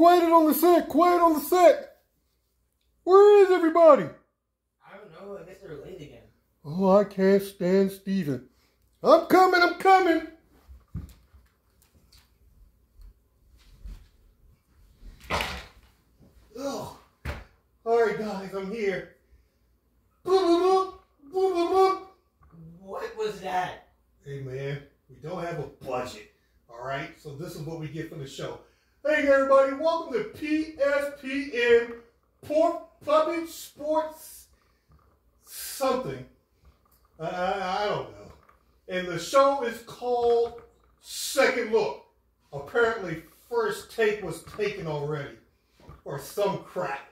quiet on the set. Quiet on the set. Where is everybody? I don't know. I guess they're late again. Oh, I can't stand Steven. I'm coming. I'm coming. Oh. All right, guys, I'm here. What was that? Hey, man, we don't have a budget. All right, so this is what we get from the show. Hey, everybody, welcome to PSPN Pork Puppet Sports something. I, I, I don't know. And the show is called Second Look. Apparently, first take was taken already, or some crap.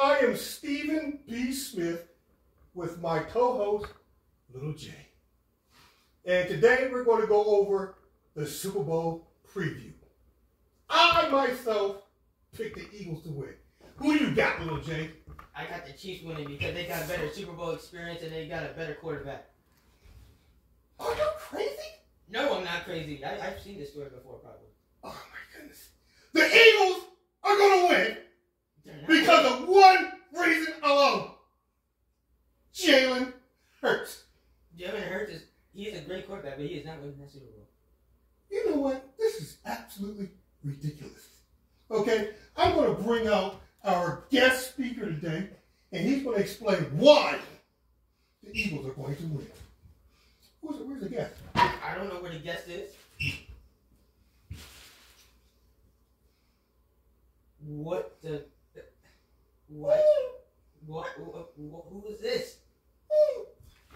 I am Stephen B. Smith with my co-host, Little J. And today we're going to go over the Super Bowl preview. I myself picked the Eagles to win. Who do you got, Little J? I got the Chiefs winning because they got better Super Bowl experience and they got a better quarterback. Are you crazy? No, I'm not crazy. I, I've seen this story before, probably. Oh my goodness. The Eagles are going to win because of one reason alone. Jalen Hurts. Jalen Hurts is he is a great quarterback, but he is not winning that Super Bowl. You know what? This is absolutely ridiculous. Okay, I'm going to bring out our guest speaker today, and he's going to explain why the Eagles are going to win. Who's, where's the guest? I don't know where the guest is. What the? What? What? what, what who is this?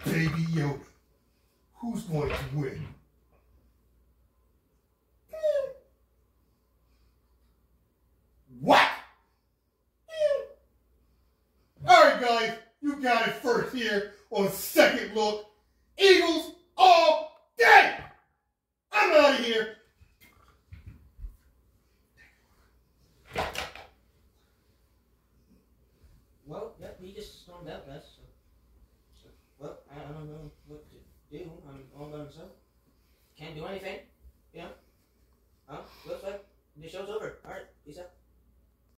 Baby Yoda. Who's going to win? guys, you got it first here on Second Look. Eagles all day! I'm out of here. Well, yep, he just stormed out, guys. So, so, well, I, don't know what to do. I'm all by myself. Can't do anything. Yeah. Huh? Looks like the show's over.